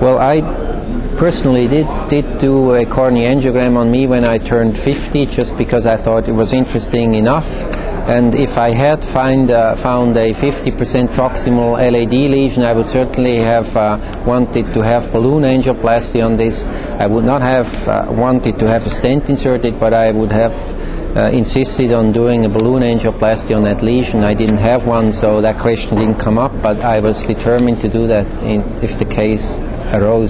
Well, I personally did did do a coronary angiogram on me when I turned 50, just because I thought it was interesting enough. And if I had find, uh, found a 50% proximal LAD lesion, I would certainly have uh, wanted to have balloon angioplasty on this. I would not have uh, wanted to have a stent inserted, but I would have uh, insisted on doing a balloon angioplasty on that lesion. I didn't have one, so that question didn't come up, but I was determined to do that in, if the case arose.